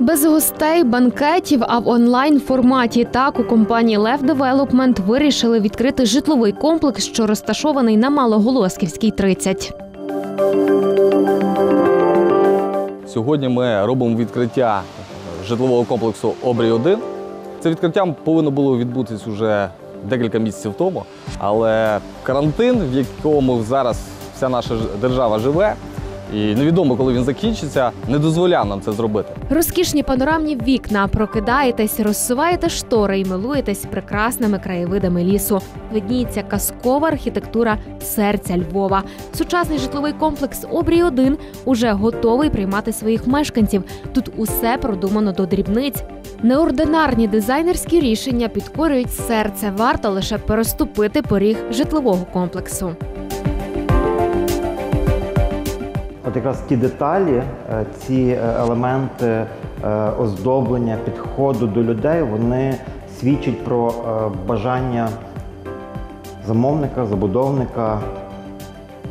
Без гостей, банкетів, а в онлайн форматі так у компанії Лев Девелопмент вирішили відкрити житловий комплекс, що розташований на Малоголосківській 30. Сьогодні ми робимо відкриття житлового комплексу Обрій 1 Це відкриття повинно було відбутись уже декілька місяців тому, але карантин, в якому зараз вся наша держава живе, і невідомо, коли він закінчиться, не дозволяв нам це зробити. Розкішні панорамні вікна, прокидаєтесь, розсуваєте штори і милуєтесь прекрасними краєвидами лісу. Видніється казкова архітектура серця Львова. Сучасний житловий комплекс Обрій 1 уже готовий приймати своїх мешканців. Тут усе продумано до дрібниць. Неординарні дизайнерські рішення підкорюють серце. Варто лише переступити поріг житлового комплексу. От якраз ті деталі, е, ці е, елементи е, оздоблення, підходу до людей, вони свідчать про бажання замовника, забудовника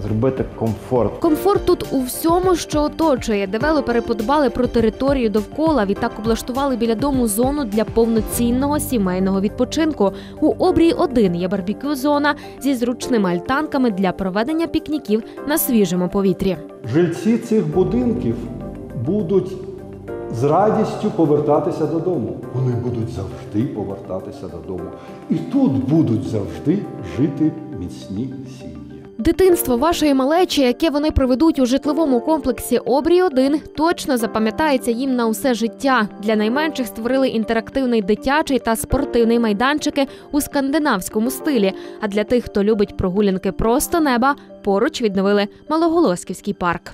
зробити комфорт. Комфорт тут у всьому, що оточує. Девелопери подбали про територію довкола. Відтак облаштували біля дому зону для повноцінного сімейного відпочинку. У обрії 1 є барбекю зона зі зручними альтанками для проведення пікніків на свіжому повітрі. Жильці цих будинків будуть з радістю повертатися додому. Вони будуть завжди повертатися додому. І тут будуть завжди жити міцні сім'ї. Дитинство вашої малечі, яке вони проведуть у житловому комплексі Обрій 1 точно запам'ятається їм на усе життя. Для найменших створили інтерактивний дитячий та спортивний майданчики у скандинавському стилі. А для тих, хто любить прогулянки просто неба, поруч відновили Малоголосківський парк.